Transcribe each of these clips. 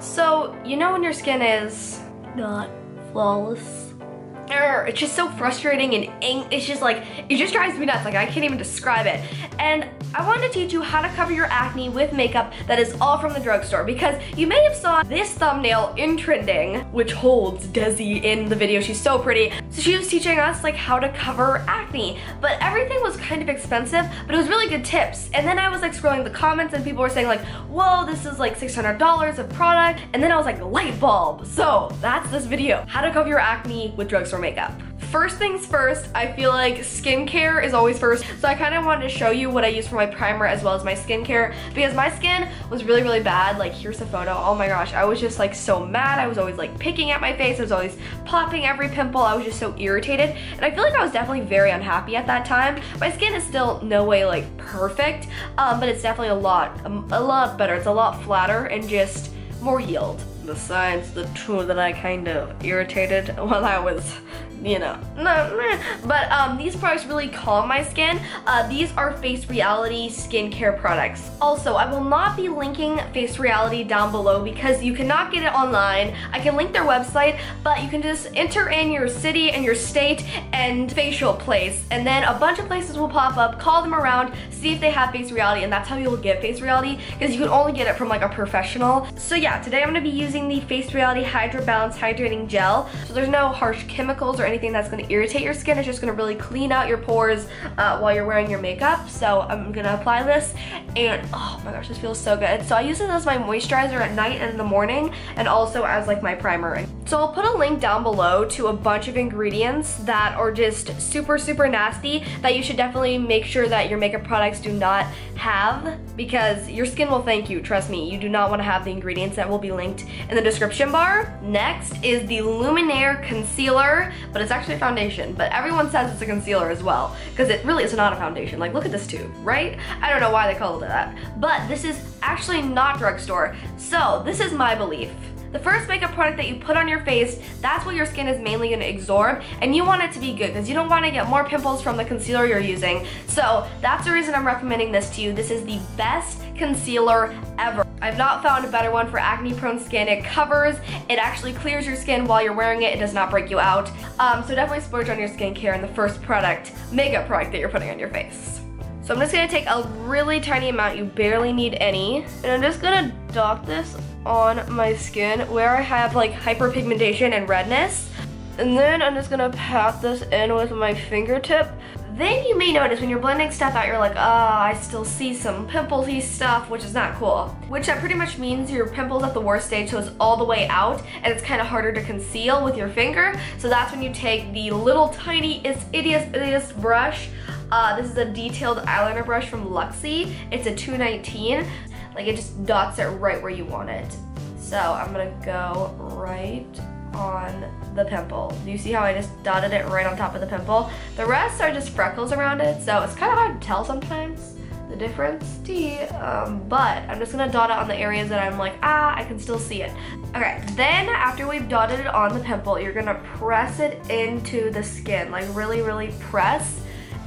So, you know when your skin is not flawless? It's just so frustrating and it's just like, it just drives me nuts. Like I can't even describe it. And I wanted to teach you how to cover your acne with makeup that is all from the drugstore because you may have saw this thumbnail in trending, which holds Desi in the video. She's so pretty. So she was teaching us like how to cover acne, but everything was kind of expensive, but it was really good tips. And then I was like scrolling the comments and people were saying like, whoa, this is like $600 of product. And then I was like, light bulb. So that's this video, how to cover your acne with drugstore makeup. First things first, I feel like skincare is always first. So I kind of wanted to show you what I use for my primer as well as my skincare because my skin was really, really bad. Like here's the photo. Oh my gosh, I was just like so mad. I was always like picking at my face. I was always popping every pimple. I was just so irritated. And I feel like I was definitely very unhappy at that time. My skin is still no way like perfect, um, but it's definitely a lot, um, a lot better. It's a lot flatter and just more healed. Besides the two that I kind of irritated while I was you know, but um, these products really calm my skin. Uh, these are Face Reality skincare products. Also, I will not be linking Face Reality down below because you cannot get it online. I can link their website, but you can just enter in your city and your state and facial place, and then a bunch of places will pop up, call them around, see if they have Face Reality, and that's how you'll get Face Reality because you can only get it from like a professional. So yeah, today I'm gonna be using the Face Reality Hydra Balance Hydrating Gel. So there's no harsh chemicals or anything that's gonna irritate your skin. It's just gonna really clean out your pores uh, while you're wearing your makeup. So I'm gonna apply this and oh my gosh, this feels so good. So I use this as my moisturizer at night and in the morning and also as like my primer. So I'll put a link down below to a bunch of ingredients that are just super, super nasty that you should definitely make sure that your makeup products do not have because your skin will thank you, trust me. You do not wanna have the ingredients that will be linked in the description bar. Next is the Illuminare Concealer, but it's actually a foundation, but everyone says it's a concealer as well, because it really is not a foundation. Like, look at this tube, right? I don't know why they called it that, but this is actually not drugstore. So this is my belief. The first makeup product that you put on your face, that's what your skin is mainly gonna absorb, and you want it to be good because you don't wanna get more pimples from the concealer you're using. So that's the reason I'm recommending this to you. This is the best concealer ever. I've not found a better one for acne prone skin. It covers, it actually clears your skin while you're wearing it. It does not break you out. Um, so definitely splurge on your skincare and the first product, makeup product that you're putting on your face. So I'm just gonna take a really tiny amount, you barely need any, and I'm just gonna dot this on my skin where I have like hyperpigmentation and redness. And then I'm just gonna pat this in with my fingertip. Then you may notice when you're blending stuff out, you're like, ah, oh, I still see some pimplesy stuff, which is not cool. Which that pretty much means your pimple's at the worst stage, so it's all the way out, and it's kind of harder to conceal with your finger. So that's when you take the little tiny, it's ittiest, ittiest brush. Uh, this is a detailed eyeliner brush from Luxie. It's a 219. Like it just dots it right where you want it. So I'm gonna go right on the pimple. Do you see how I just dotted it right on top of the pimple? The rest are just freckles around it, so it's kind of hard to tell sometimes the difference um, but I'm just gonna dot it on the areas that I'm like, ah, I can still see it. Okay, then after we've dotted it on the pimple, you're gonna press it into the skin, like really, really press,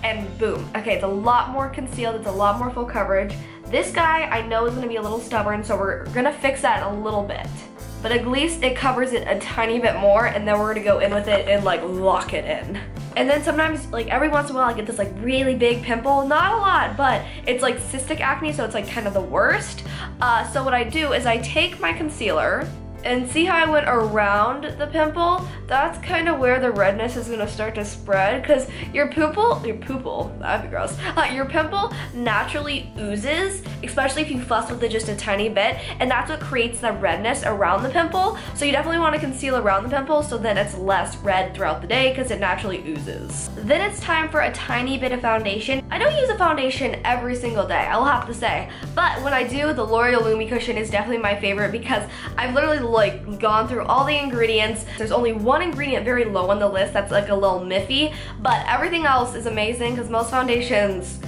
and boom. Okay, it's a lot more concealed, it's a lot more full coverage. This guy I know is gonna be a little stubborn, so we're gonna fix that a little bit. But at least it covers it a tiny bit more and then we're gonna go in with it and like lock it in. And then sometimes, like every once in a while, I get this like really big pimple. Not a lot, but it's like cystic acne, so it's like kind of the worst. Uh, so what I do is I take my concealer, and see how I went around the pimple? That's kind of where the redness is gonna start to spread because your pupil, your pupil, that'd be gross, uh, your pimple naturally oozes, especially if you fuss with it just a tiny bit, and that's what creates the redness around the pimple. So you definitely wanna conceal around the pimple so then it's less red throughout the day because it naturally oozes. Then it's time for a tiny bit of foundation. I don't use a foundation every single day, I'll have to say, but when I do, the L'Oreal Lumi Cushion is definitely my favorite because I've literally like gone through all the ingredients. There's only one ingredient very low on the list that's like a little miffy, but everything else is amazing because most foundations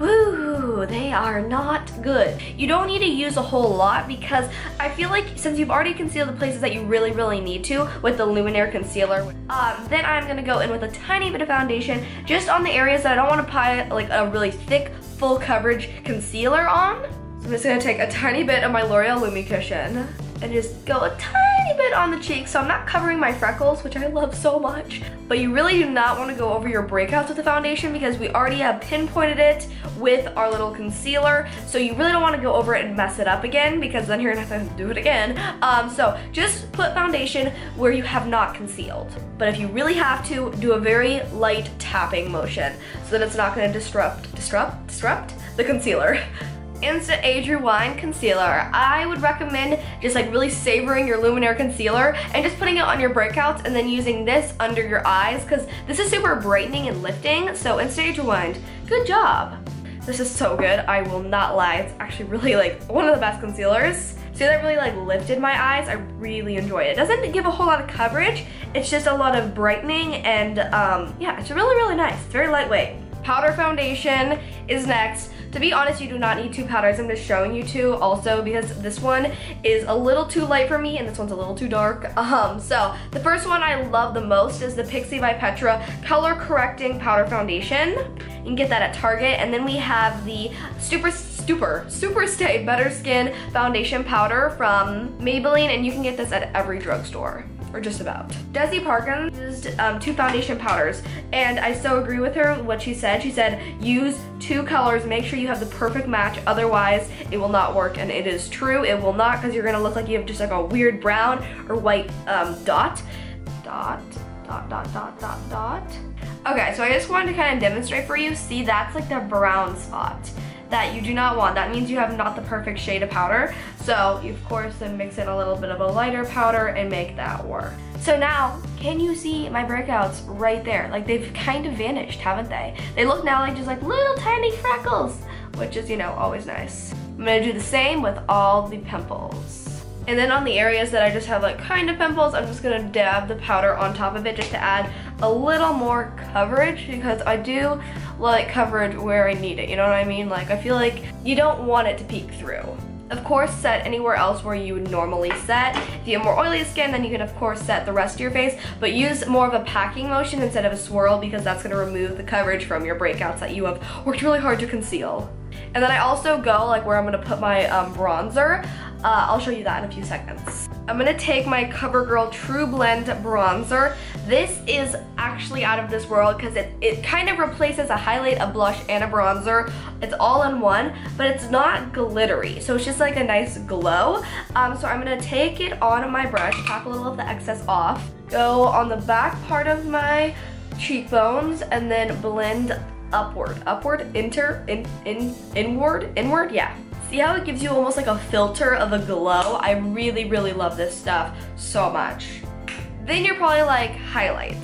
Woo, they are not good. You don't need to use a whole lot because I feel like since you've already concealed the places that you really, really need to with the Illuminare concealer, um, then I'm gonna go in with a tiny bit of foundation just on the areas that I don't wanna apply like a really thick, full coverage concealer on. I'm just gonna take a tiny bit of my L'Oreal Lumi Cushion and just go a tiny bit on the cheek so I'm not covering my freckles, which I love so much. But you really do not want to go over your breakouts with the foundation because we already have pinpointed it with our little concealer. So you really don't want to go over it and mess it up again because then you're gonna have to do it again. Um, so just put foundation where you have not concealed. But if you really have to, do a very light tapping motion so that it's not gonna disrupt, disrupt, disrupt the concealer. Instant Age Rewind Concealer. I would recommend just like really savoring your Illuminare concealer and just putting it on your breakouts and then using this under your eyes because this is super brightening and lifting. So Instant Age Rewind, good job. This is so good, I will not lie. It's actually really like one of the best concealers. See that really like lifted my eyes? I really enjoy it. It doesn't give a whole lot of coverage. It's just a lot of brightening and um, yeah, it's really, really nice. It's very lightweight. Powder foundation is next. To be honest, you do not need two powders. I'm just showing you two also because this one is a little too light for me and this one's a little too dark. Um, so the first one I love the most is the Pixi by Petra Color Correcting Powder Foundation. You can get that at Target. And then we have the Super Super, Super Stay Better Skin Foundation Powder from Maybelline and you can get this at every drugstore or just about. Desi Perkins used um, two foundation powders, and I so agree with her what she said. She said use two colors, make sure you have the perfect match, otherwise it will not work, and it is true, it will not, because you're gonna look like you have just like a weird brown or white um, dot. Dot, dot, dot, dot, dot, dot. Okay, so I just wanted to kind of demonstrate for you. See, that's like the brown spot that you do not want. That means you have not the perfect shade of powder. So you of course then mix in a little bit of a lighter powder and make that work. So now, can you see my breakouts right there? Like they've kind of vanished, haven't they? They look now like just like little tiny freckles, which is, you know, always nice. I'm gonna do the same with all the pimples. And then on the areas that I just have like kind of pimples, I'm just gonna dab the powder on top of it just to add a little more coverage because I do like coverage where I need it, you know what I mean? Like I feel like you don't want it to peek through. Of course, set anywhere else where you would normally set. If you have more oily skin, then you can of course set the rest of your face, but use more of a packing motion instead of a swirl because that's gonna remove the coverage from your breakouts that you have worked really hard to conceal. And then I also go like where I'm gonna put my um, bronzer. Uh, I'll show you that in a few seconds. I'm gonna take my CoverGirl True Blend Bronzer. This is actually out of this world because it, it kind of replaces a highlight, a blush, and a bronzer. It's all in one, but it's not glittery. So it's just like a nice glow. Um, so I'm gonna take it on my brush, tap a little of the excess off, go on the back part of my cheekbones, and then blend upward, upward, inter, in, in, inward, inward, yeah. See how it gives you almost like a filter of a glow? I really, really love this stuff so much. Then you're probably like, highlight.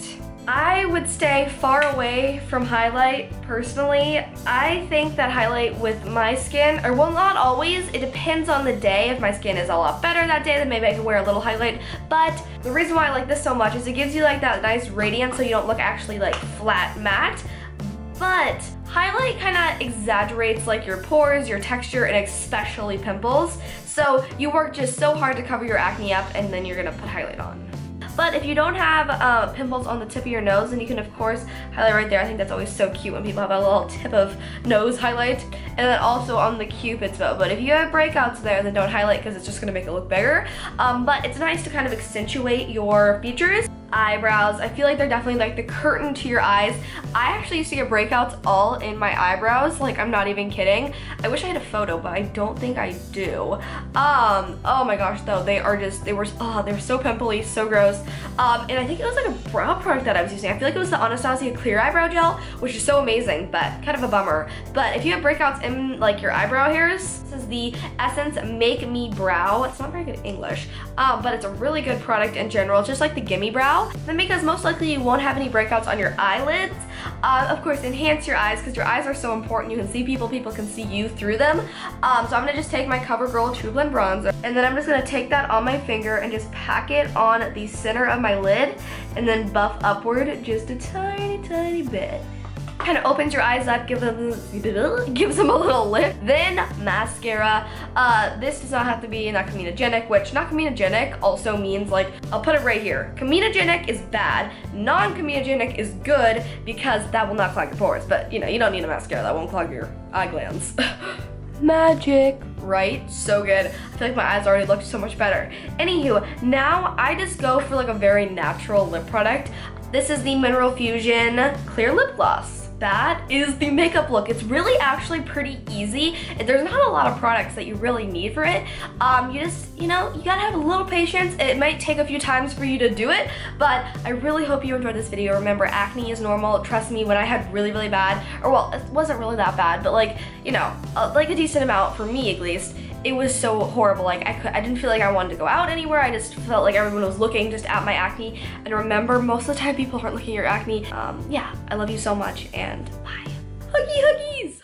I would stay far away from highlight personally. I think that highlight with my skin, or well not always, it depends on the day. If my skin is a lot better that day, then maybe I can wear a little highlight. But the reason why I like this so much is it gives you like that nice radiance so you don't look actually like flat matte but highlight kind of exaggerates like your pores, your texture, and especially pimples. So you work just so hard to cover your acne up and then you're gonna put highlight on. But if you don't have uh, pimples on the tip of your nose, then you can of course highlight right there. I think that's always so cute when people have a little tip of nose highlight. And then also on the cupid's bow. But if you have breakouts there, then don't highlight because it's just gonna make it look bigger. Um, but it's nice to kind of accentuate your features eyebrows. I feel like they're definitely like the curtain to your eyes. I actually used to get breakouts all in my eyebrows. Like, I'm not even kidding. I wish I had a photo, but I don't think I do. Um, oh my gosh, though, they are just, they were, oh, they were so pimply, so gross. Um, and I think it was like a brow product that I was using. I feel like it was the Anastasia Clear Eyebrow Gel, which is so amazing, but kind of a bummer. But if you have breakouts in like your eyebrow hairs, this is the Essence Make Me Brow. It's not very good English, um, but it's a really good product in general. It's just like the Gimme Brow, then because most likely you won't have any breakouts on your eyelids. Uh, of course, enhance your eyes because your eyes are so important. You can see people, people can see you through them. Um, so I'm gonna just take my CoverGirl True Blend Bronzer and then I'm just gonna take that on my finger and just pack it on the center of my lid and then buff upward just a tiny, tiny bit kind of opens your eyes up, gives them, gives them a little lift. Then mascara. Uh, this does not have to be not comedogenic, which not comedogenic also means like, I'll put it right here. Comedogenic is bad, non-comedogenic is good because that will not clog your pores. But you know, you don't need a mascara that won't clog your eye glands. Magic. right? So good. I feel like my eyes already look so much better. Anywho, now I just go for like a very natural lip product. This is the Mineral Fusion Clear Lip Gloss that is the makeup look. It's really actually pretty easy. There's not a lot of products that you really need for it. Um, you just, you know, you gotta have a little patience. It might take a few times for you to do it, but I really hope you enjoyed this video. Remember, acne is normal. Trust me, when I had really, really bad, or well, it wasn't really that bad, but like, you know, uh, like a decent amount for me at least, it was so horrible. Like I could, I didn't feel like I wanted to go out anywhere. I just felt like everyone was looking just at my acne. And remember, most of the time people aren't looking at your acne. Um, yeah, I love you so much and bye. Huggy huggies!